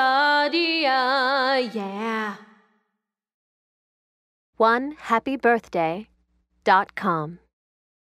Sadia, yeah. One happy birthday dot com.